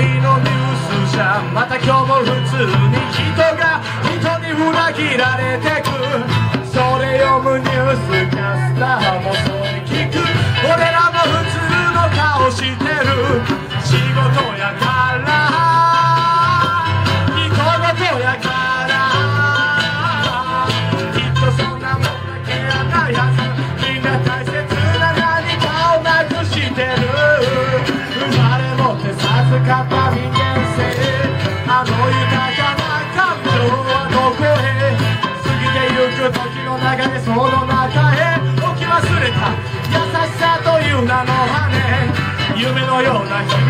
日のニュースじゃまた今日も普通に人が人に裏切られてく姿人間性あの豊かな感情はどこへ過ぎてゆく時の流れその中へ置き忘れた優しさという名の羽夢のような日々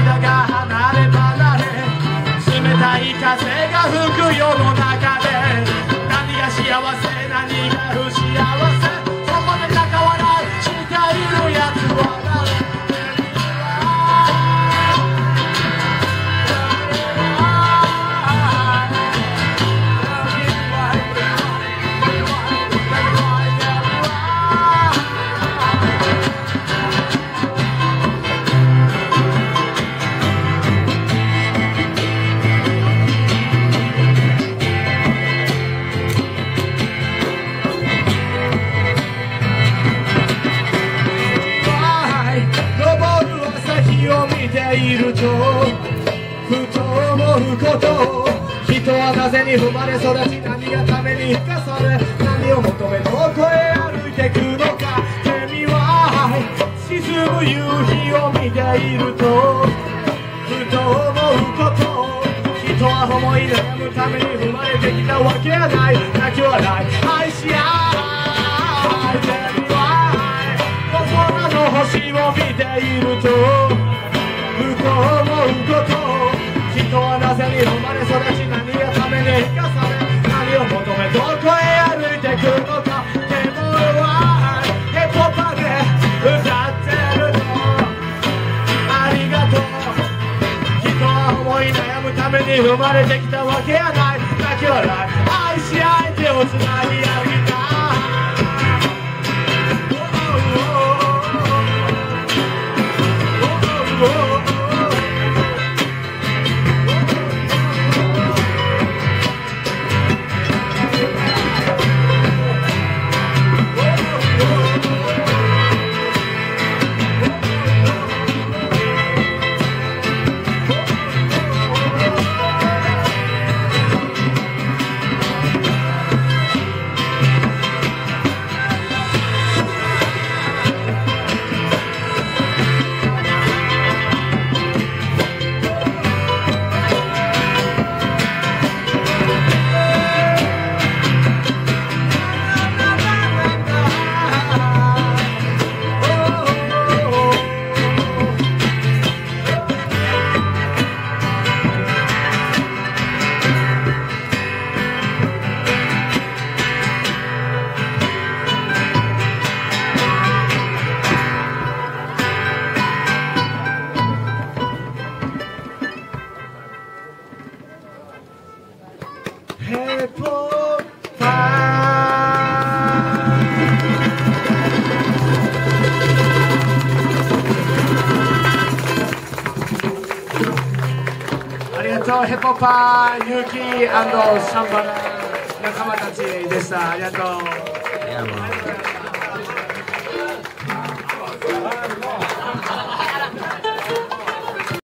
ているとふと思うこと人はなぜに生まれ育ち何がために生かされ何を求めどこへ歩いてくのか。君は沈む夕日を見ているとふと思うこと人は思い悩むために生まれてきたわけやない泣き笑い愛し合い君は夜空の星を見ていると。うこと人はなぜに生まれ育ち何がために生か。され何を求めどこへ歩いてくるのか。でも俺はヘポパで歌ってるのありがとう人は思い悩むために生まれてきたわけやない泣き笑い愛し合い手をつなぎ合いたヘポパありがとうヘポパーユキサンバラ仲間たちでした。ありがとう。